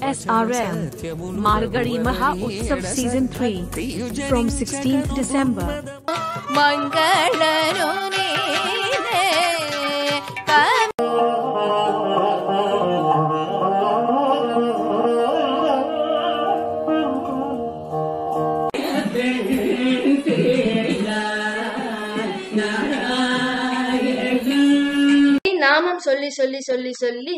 SRM Margari Maha Utsav Season 3 from 16th December. Mangalarone எல்லாம் சொல்லி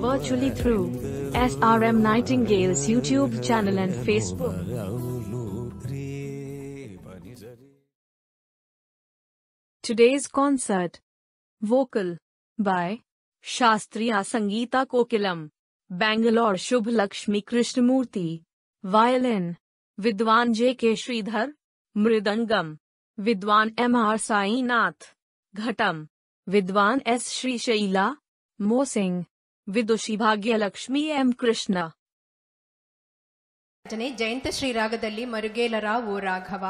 Virtually through SRM Nightingale's YouTube channel and Facebook. Today's concert. Vocal by Shastriya Sangeeta Kokilam. Bangalore Shubh Lakshmi Krishnamurti Violin Vidwan J. K. Sridhar Mridangam Vidwan M. R. Sainath Ghatam Vidwan S. Shri Shaila Mosing Vidushi Bhagyalakshmi M Krishna ರಚನೆ ಜಯಂತ ಶ್ರೀ ರಾಗದಲ್ಲಿ ಮರುಗೇಲರ ಓ ರಾಘವ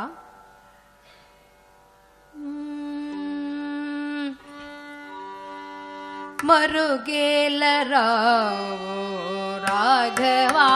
मरुगेल रावो राघवा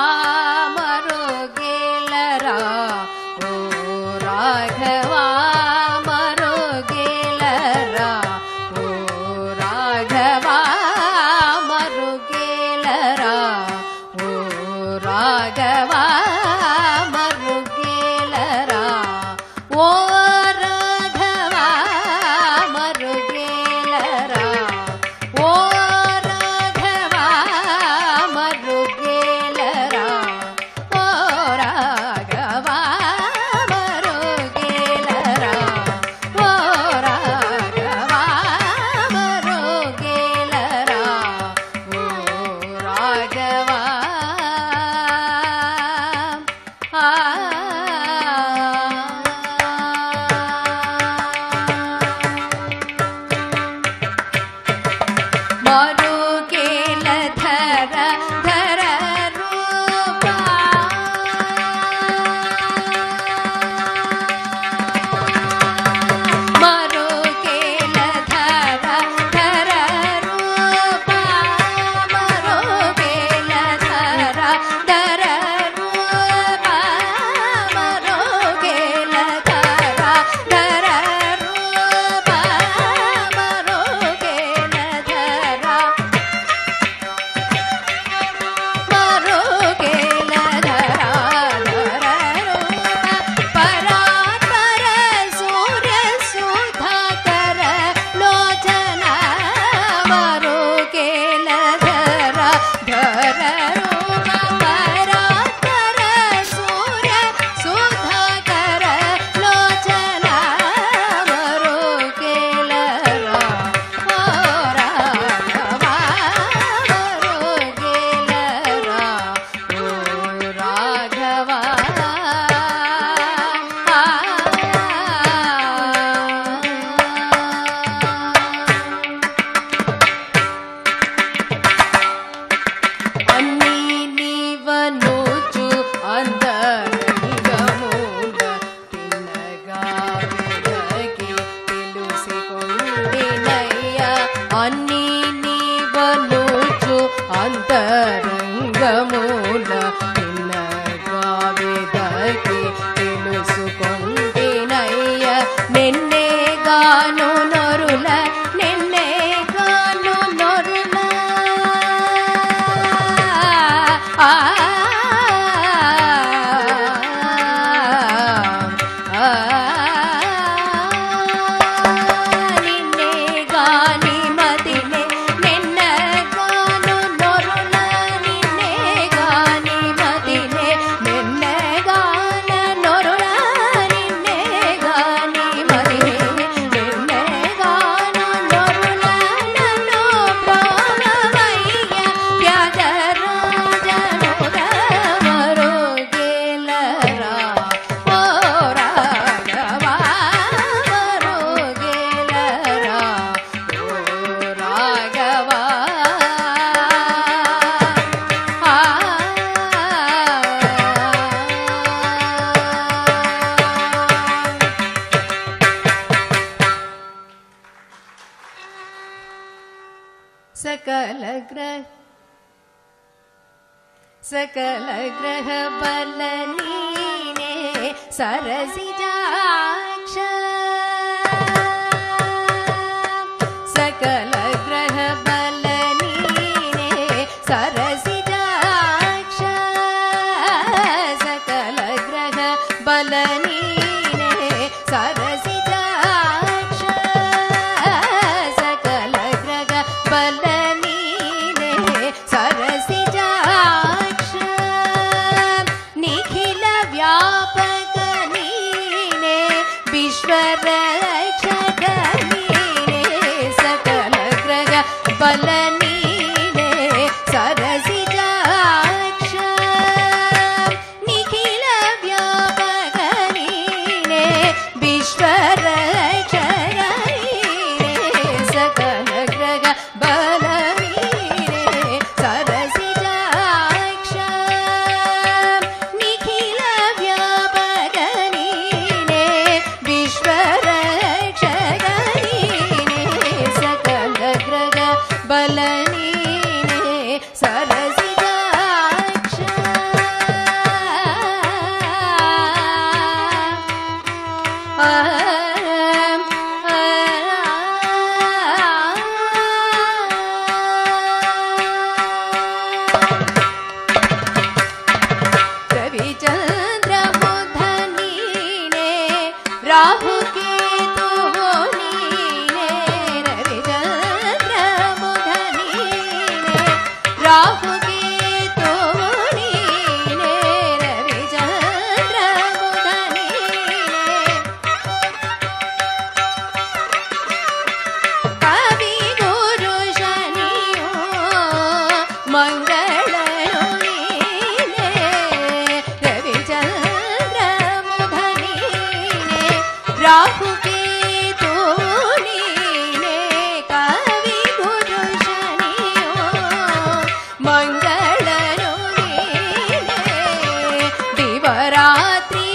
मङ्गलो विवराति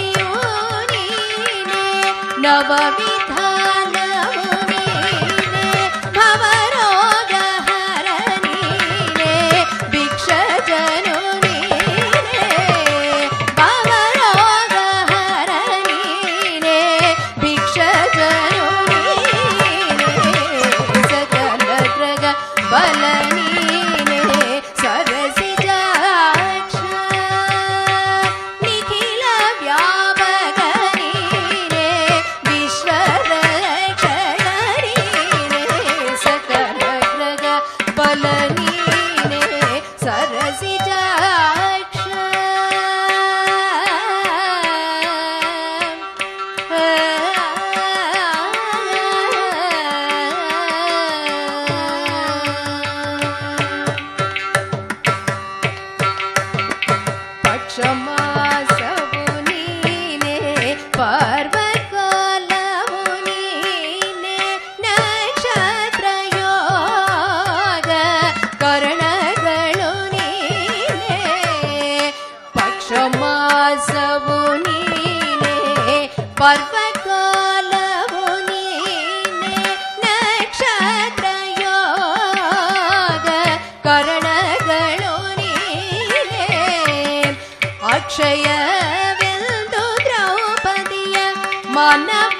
नवमी ಕರಣಗಳು ನೀನೆ ಅಕ್ಷಯವೆಂದು ದ್ರೌಪದಿಯ ಮಾನವ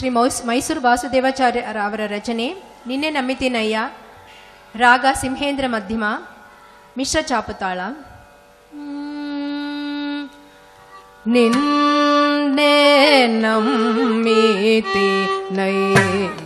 ಶ್ರೀ ಮೌಸ್, ಮೈಸೂರು ವಾಸುದೇವಾಚಾರ್ಯರ ಅವರ ರಚನೆ, ನಿನ್ನೆ ನಮ್ಮಿತಿನಯ್ಯ, ರಾಗ ಸಿಂಹೇಂದ್ರ ಮಧ್ಯಮ, ಮಿಶ್ರ ಚಾಪುತಾಳ. ನಿನ್ನೆ ನಮ್ಮಿತಿ ನಯ್ಯ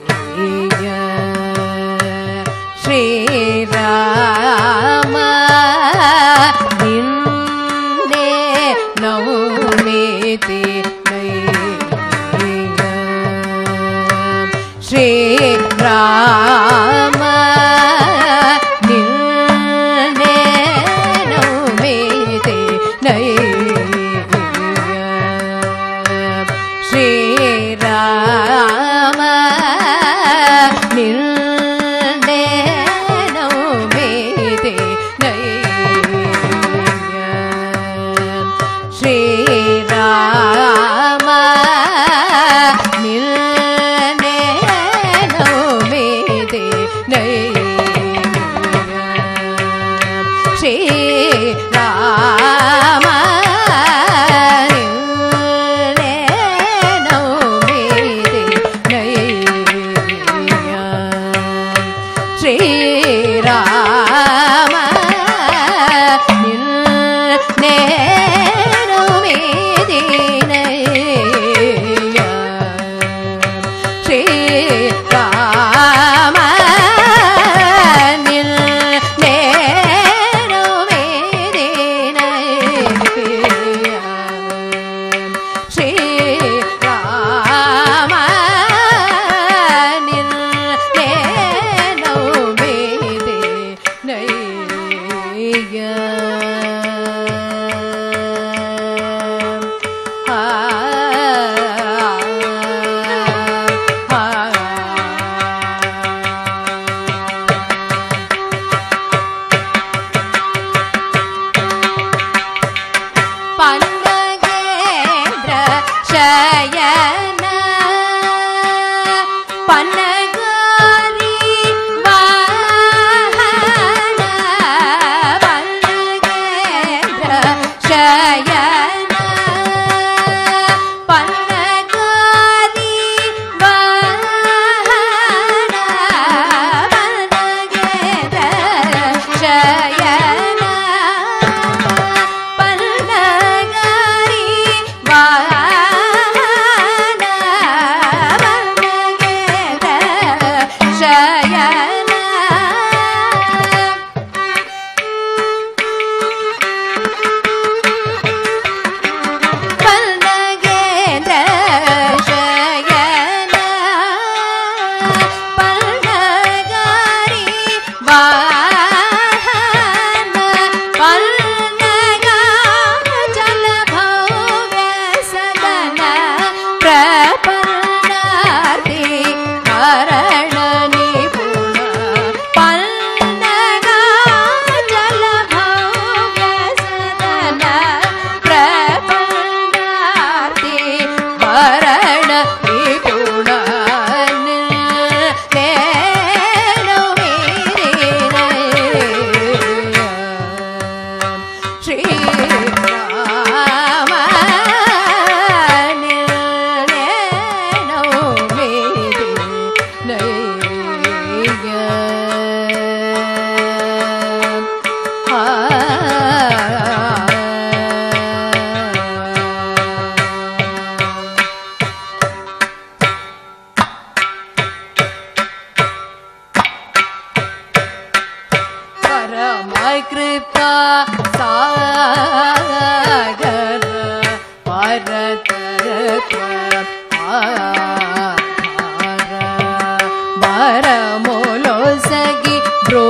मोलो सगी ब्रो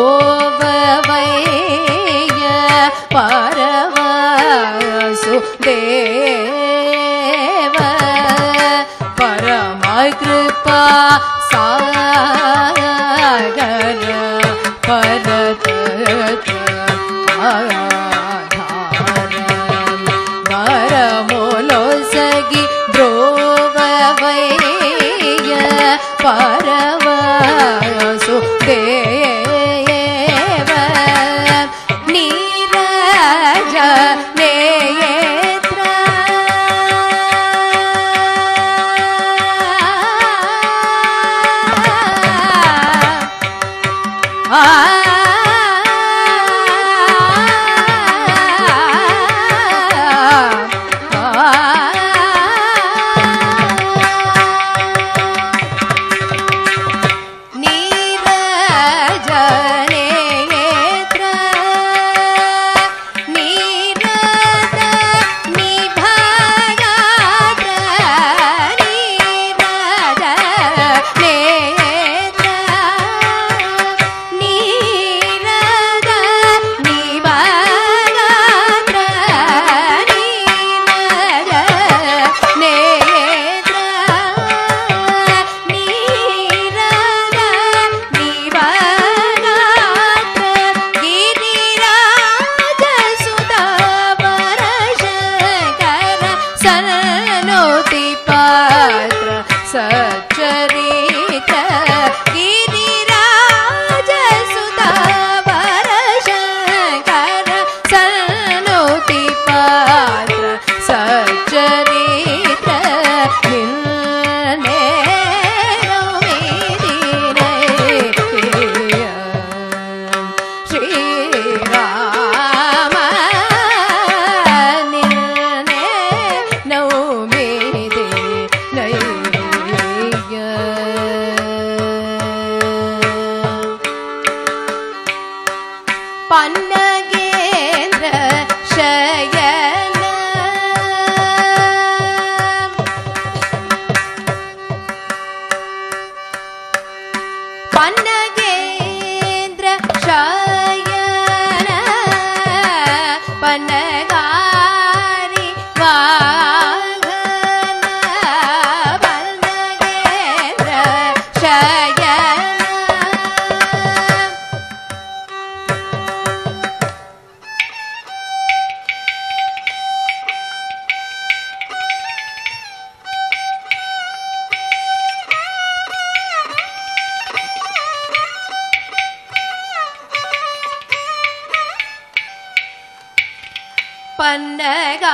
கண்ணகா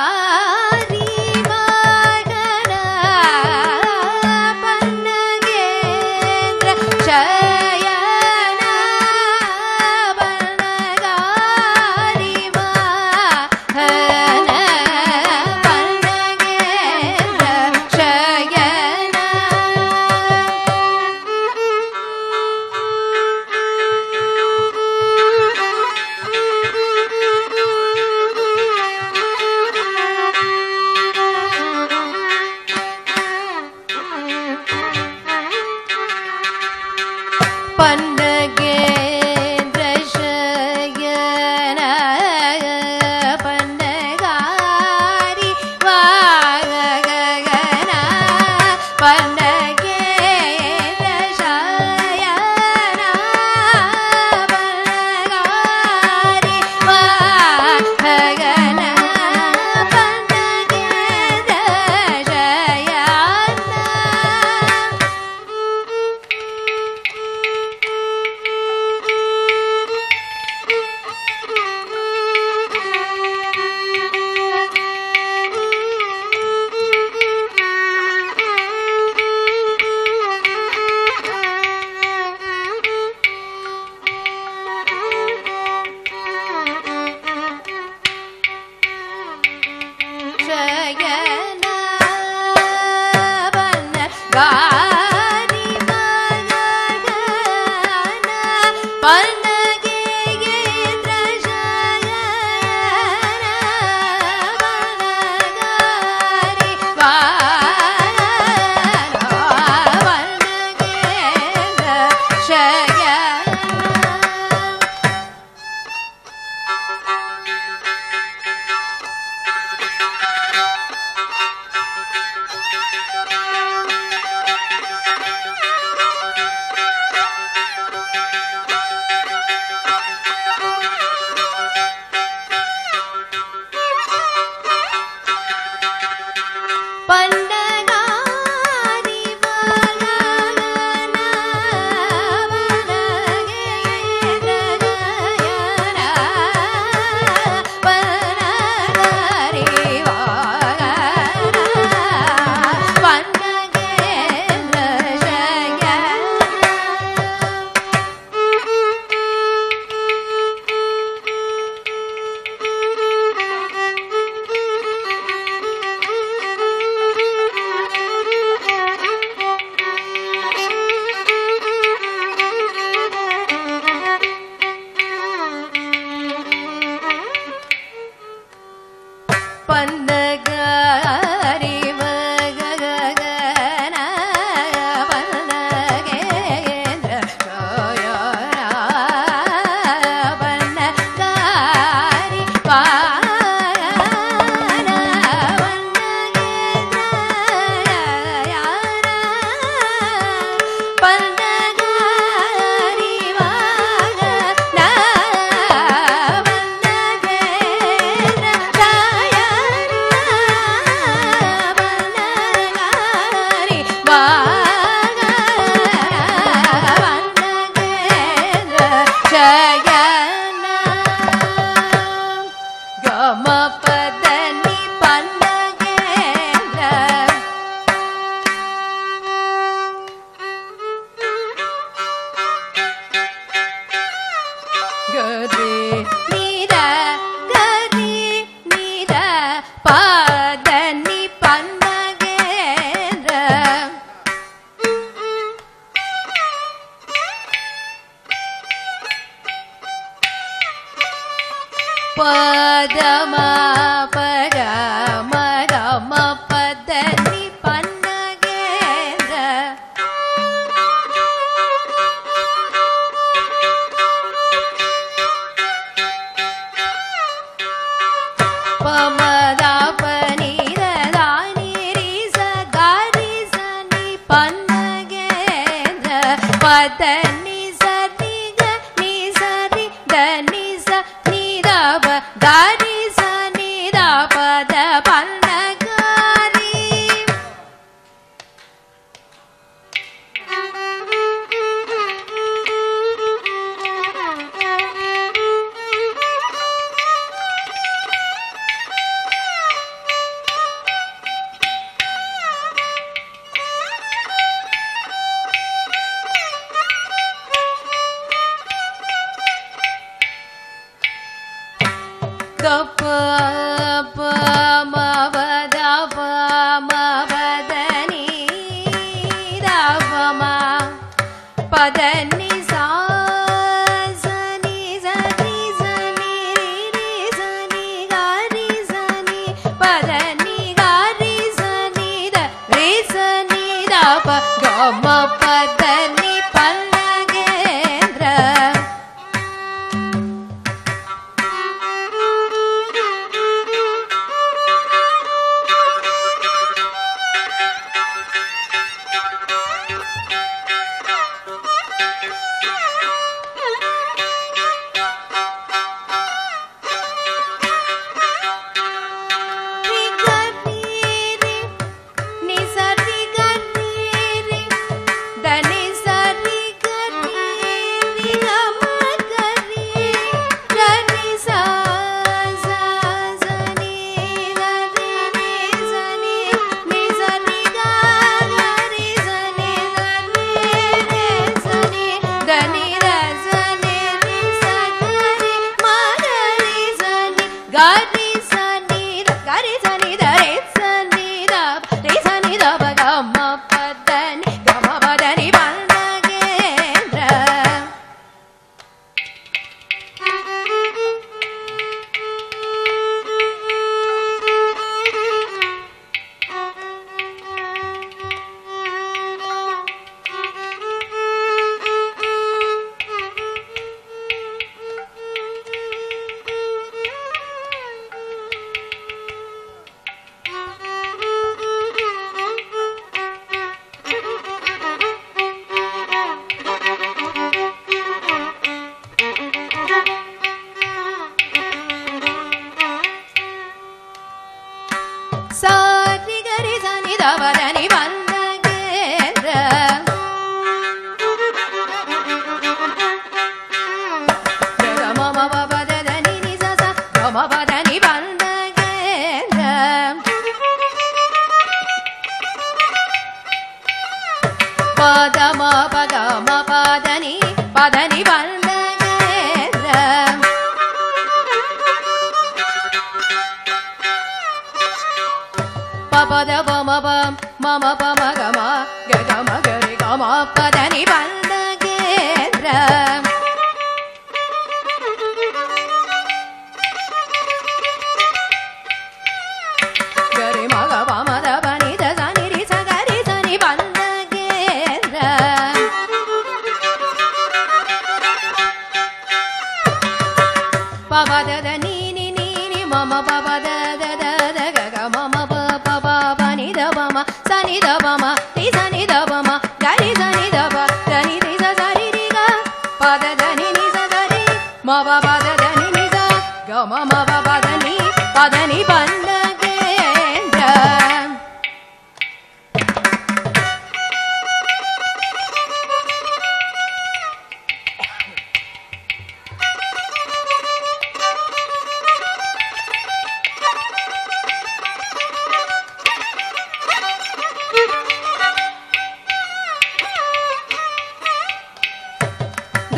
தவற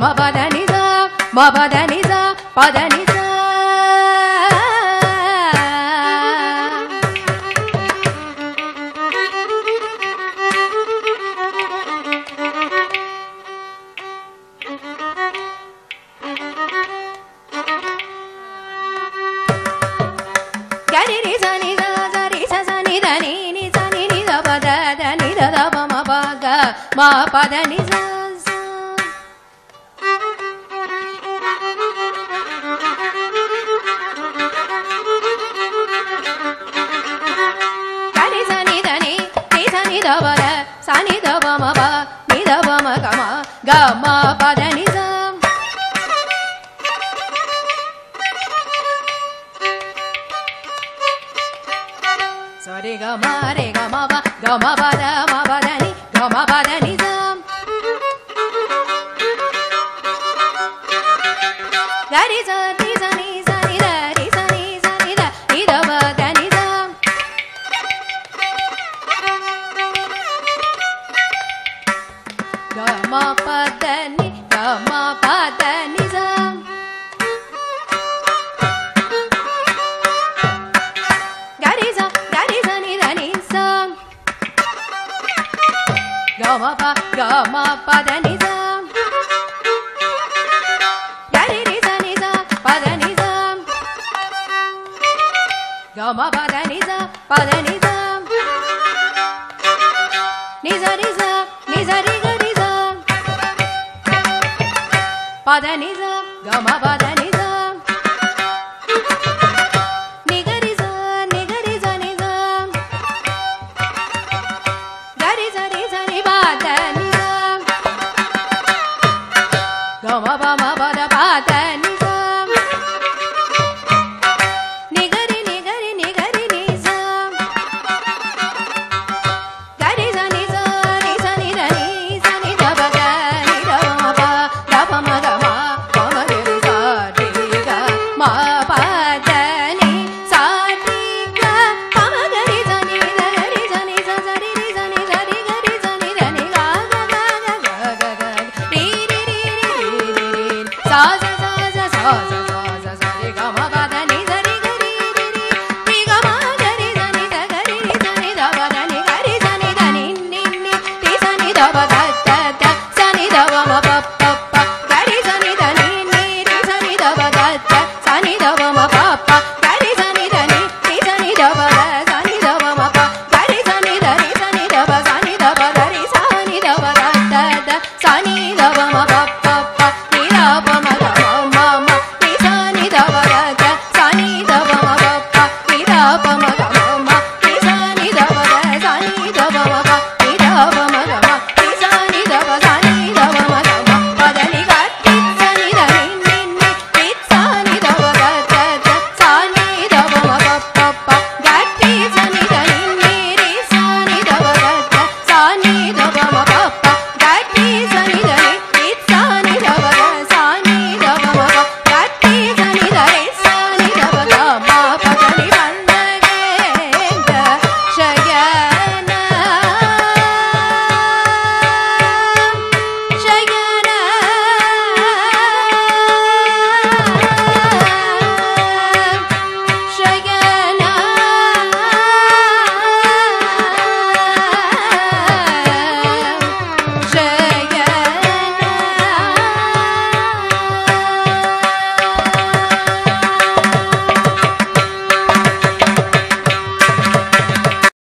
ಮಬದ ನಿಜ ಮಬದ ನಿಜ ಪದ ನಿಜ మా పద నిజ పదని గమ పదని గరిజ గరిజ నిదని గమ ప గమ పదని గమ పదని పదని Oh my God.